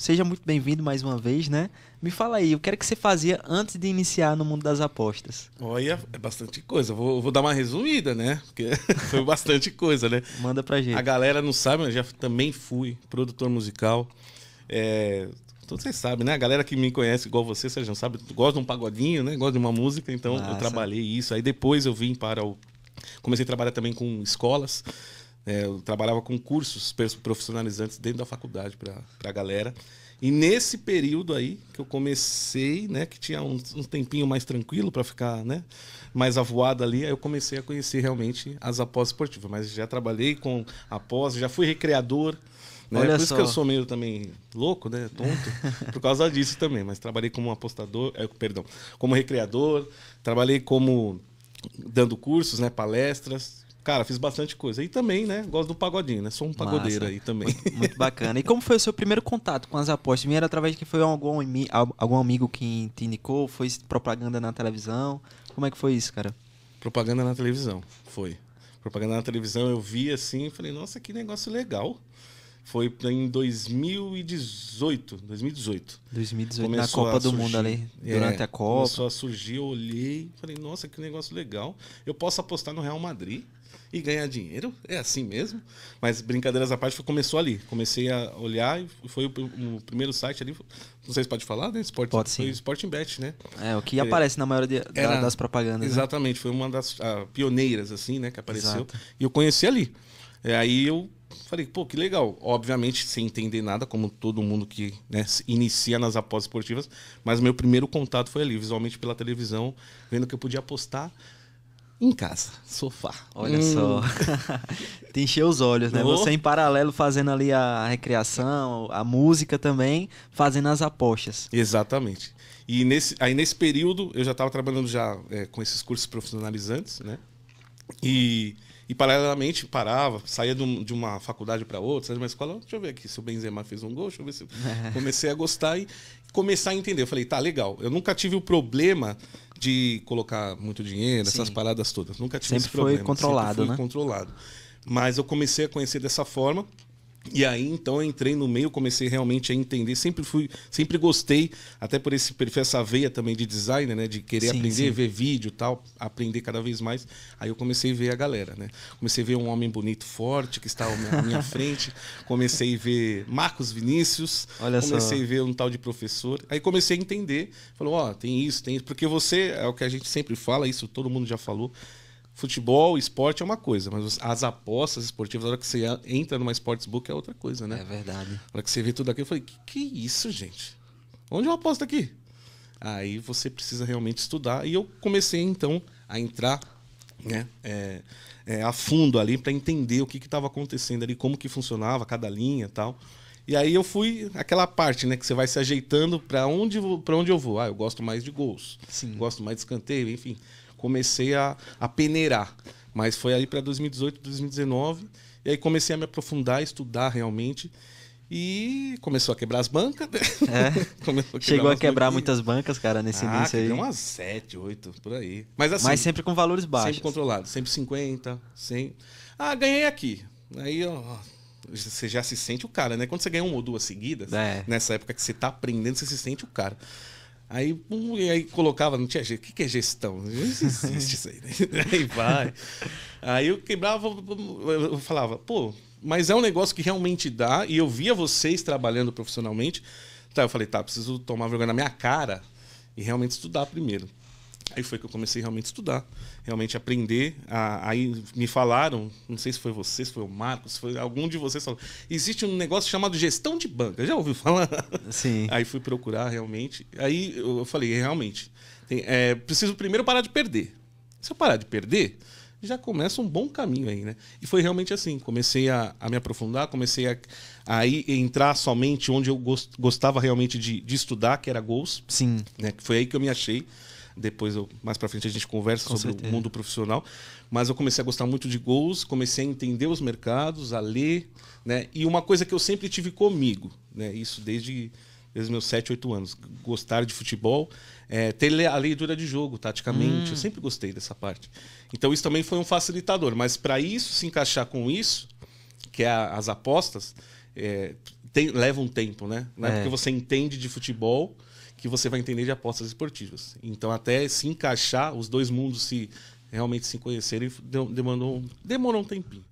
seja muito bem-vindo mais uma vez, né? Me fala aí, o que era que você fazia antes de iniciar no mundo das apostas? Olha, é bastante coisa. Vou, vou dar uma resumida, né? Porque foi bastante coisa, né? Manda pra gente. A galera não sabe, mas já também fui produtor musical. É, todos vocês sabem, né? A galera que me conhece igual você, vocês já sabe, gosta de um pagodinho, né? Gosta de uma música, então Massa. eu trabalhei isso. Aí depois eu vim para o. Comecei a trabalhar também com escolas. É, eu trabalhava com cursos profissionalizantes dentro da faculdade para a galera. E nesse período aí que eu comecei, né, que tinha um, um tempinho mais tranquilo para ficar, né, mais avoado ali, aí eu comecei a conhecer realmente as apostas esportivas. Mas já trabalhei com apostas, já fui recreador, né? Olha Por isso só. que eu sou meio também louco, né, tonto, por causa disso também. Mas trabalhei como apostador, é, perdão, como recreador, trabalhei como dando cursos, né, palestras. Cara, fiz bastante coisa. E também, né, gosto do pagodinho, né? Sou um pagodeiro Massa. aí também. Muito bacana. E como foi o seu primeiro contato com as apostas? Vieram através de que foi algum, algum amigo que te indicou? Foi propaganda na televisão? Como é que foi isso, cara? Propaganda na televisão, foi. Propaganda na televisão eu vi assim e falei, nossa, que negócio legal. Foi em 2018, 2018. 2018, na Copa do Mundo ali, É, durante a Copa. Começou a surgir, eu olhei, falei, nossa, que negócio legal. Eu posso apostar no Real Madrid e ganhar dinheiro? É assim mesmo? Mas brincadeiras à parte, foi- começou ali. Comecei a olhar e foi o, o primeiro site ali. Não sei se pode falar, né? Sport, Pode sim. Foi o Sporting Bet, né? É, o que aparece na maioria da- Era- das propagandas. né? Exatamente, foi uma das ah, pioneiras, assim, né, que apareceu. Exato. E eu conheci ali. É, aí eu falei, pô, que legal. Obviamente, sem entender nada, como todo mundo que né, inicia nas apostas esportivas, mas meu primeiro contato foi ali, visualmente pela televisão, vendo que eu podia apostar em casa, sofá. Olha Hum, só. Te encheu os olhos, né? Oh. Você em paralelo fazendo ali a recreação, a música também, fazendo as apostas. Exatamente. E nesse, aí nesse período eu já estava trabalhando já é, com esses cursos profissionalizantes, né? E, e paralelamente parava, saía de, um- de uma faculdade para outra, saía de uma escola, deixa eu ver aqui se o Benzema fez um gol, deixa eu ver se comecei a gostar e começar a entender. Eu falei, tá, legal. Eu nunca tive o problema de colocar muito dinheiro, essas Sim. paradas todas. Nunca tive Sempre esse foi problema. controlado, Sempre fui né? controlado. Mas eu comecei a conhecer dessa forma. E aí, então, eu entrei no meio, comecei realmente a entender. Sempre fui, sempre gostei, até por esse perfil, essa veia também de designer, né? De querer Sim, aprender, sim. ver vídeo e tal, aprender cada vez mais. Aí eu comecei a ver a galera, né? Comecei a ver um homem bonito, forte, que está à minha- frente. Comecei a ver Marcos Vinícius. Olha só. comecei a ver um tal de professor. Aí comecei a entender. Falou, ó, tem isso, tem isso. Porque você, é o que a gente sempre fala, isso todo mundo já falou. Futebol, esporte é uma coisa, mas as apostas esportivas, na hora que você entra numa sportsbook é outra coisa, né? É verdade. Na hora que você vê tudo aquilo, eu falei, que, que isso, gente? Onde eu aposto aqui? Aí você precisa realmente estudar. E eu comecei, então, a entrar né, é, é, a fundo ali para entender o que estava acontecendo ali, como que funcionava cada linha e tal. E aí eu fui aquela parte, né, que você vai se ajeitando para onde para onde eu vou. Ah, eu gosto mais de gols. Sim. Gosto mais de escanteio, enfim. Comecei a, a peneirar. Mas foi aí para 2018, 2019. E aí comecei a me aprofundar, estudar realmente. E começou a quebrar as bancas. É. Começou a Chegou a quebrar banquinhas. muitas bancas, cara, nesse ah, início aí. umas 7, 8, por aí. Mas assim, Mas sempre com valores baixos. sempre controlado. Sempre 50, 100. Ah, ganhei aqui. Aí, ó, você já se sente o cara, né? Quando você ganha uma ou duas seguidas, É. nessa época que você tá aprendendo, você se sente o cara. Aí, pum, e aí colocava, não tinha jeito. O que, que é gestão? Não existe isso aí, né? Aí vai. Aí eu quebrava, eu falava, pô, mas é um negócio que realmente dá, e eu via vocês trabalhando profissionalmente. Tá, eu falei, tá, preciso tomar vergonha na minha cara e realmente estudar primeiro. Aí foi que eu comecei realmente a estudar, realmente aprender. A- aí me falaram, não sei se foi você, se foi o Marcos, se foi algum de vocês falou, existe um negócio chamado gestão de banca. Já ouviu falar? Sim. Aí fui procurar realmente. Aí eu falei, realmente, tem- é, preciso primeiro parar de perder. Se eu parar de perder, já começa um bom caminho aí, né? E foi realmente assim. Comecei a, a me aprofundar, comecei a, a ir- entrar somente onde eu gos- gostava realmente de, de estudar, que era gols Sim. né? Foi aí que eu me achei. Depois, eu, mais pra frente, a gente conversa Com sobre certeza. o mundo profissional. Mas eu comecei a gostar muito de gols, comecei a entender os mercados, a ler, né? E uma coisa que eu sempre tive comigo, né? Isso desde, desde meus 7, 8 anos. Gostar de futebol, é, ter a leitura de jogo, taticamente. Eu sempre gostei dessa parte. Então, isso também foi um facilitador. Mas para isso se encaixar com isso, que é a- as apostas, é, tem- leva um tempo, né? Não é, É. porque você entende de futebol que você vai entender de apostas esportivas. Então, até se encaixar, os dois mundos se realmente se conhecerem, de- demandou, demorou um tempinho.